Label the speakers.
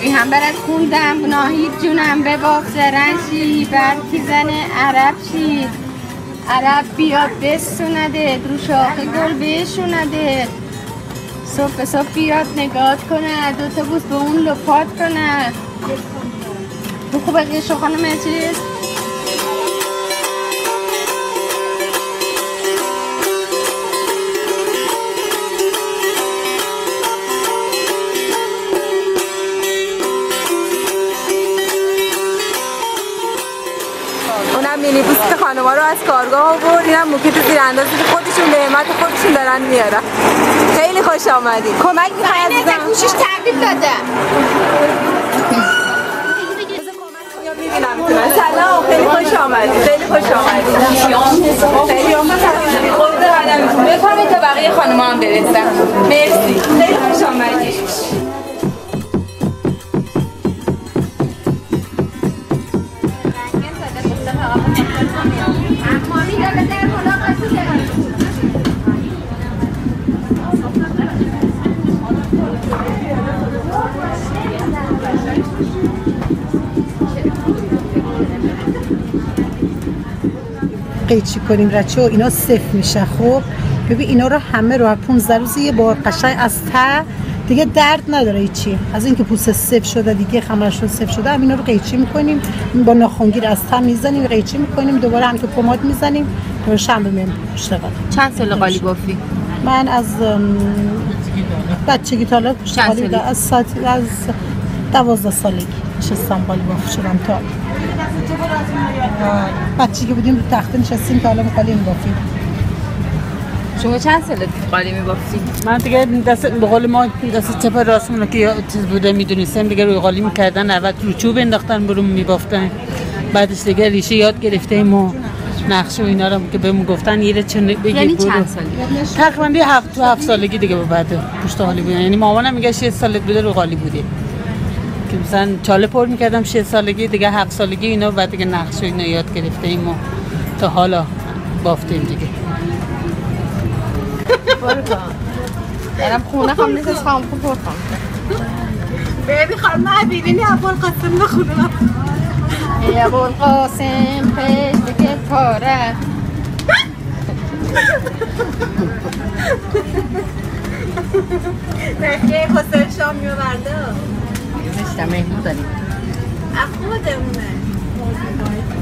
Speaker 1: این هم برات خوندم. ناهید جونم به باغ زرنشی برکی زنه؟ عرب شید عرب بیاد بسونده. رو شاخه گل بشونده. صبح صبح بیاد نگاه کنه دو تا بوس به اون لپات کنه تو خوبه قیش خانم
Speaker 2: مینی بوست خانما رو از کارگاه آورد اینم موکیت زیر اندازی که خودشون به همت خودشون دارن میارن. خیلی خوش آمدید. کمک می‌خوای؟ عزیزم.
Speaker 1: گوشش تغییر داده
Speaker 2: می‌بینم سلام خیلی خوش آمدید. خیلی خوش آمدید. خیلی قربون قدمتون بفرمایید تا بقیه خانم‌ها هم برسن. مرسی
Speaker 3: قیچی کنیم رچه و اینا صفر میشه. خب ببین اینا رو همه رو 15 روز یه بار قشنگ از ته دیگه درد نداره چی از اینکه پوست صفر شده دیگه خمرشون صفر شده هم اینا رو قیچی می‌کنیم. با ناخونگیر از ته می‌زنیم قیچی می‌کنیم. دوباره هم که پماد می‌زنیم تا شنبه میام
Speaker 2: چند سال قالی بافی؟
Speaker 3: من از بچگی تا حالا. از ساعت از دوازده سالگی نشستم قالی باف شدم تا بچگی بودیم رو تخته نشستیم تا حالا قالی میبافیم
Speaker 2: شما چند سال قالی میبافتی؟
Speaker 4: من دیگه دست به قول ما دست چپ راستمون که یا چیز بوده می‌دونستم دیگه روی قالی می‌کردن اول رو چوب انداختن برون میبافتن بعدش دیگه ریشه یاد گرفته ایم و نقشه و اینا رو که بهمون گفتن یه چه بگید
Speaker 2: یعنی
Speaker 4: برو.
Speaker 2: چند سالی؟
Speaker 4: تقریبا یه هفت تو هفت سالگی دیگه به بعد پشت قالی بودن یعنی مامانم میگه 6 سالت بوده رو قالی بودی که مثلا چاله پر می‌کردم 6 سالگی دیگه هفت سالگی اینا بعد دیگه نقشه و اینا یاد گرفته ایم و تا حالا بافتیم دیگه.
Speaker 1: برم خونه خواهم نیست از خواهم خوب بخوام
Speaker 2: بیبی خانم حبیبینی اول قسم نخونه
Speaker 1: ای ابوالقاسم پشت که پاره
Speaker 2: نکه حسین شام میورده
Speaker 1: Sampai
Speaker 2: muda nih. Acuda, né?